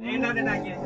你拿着那件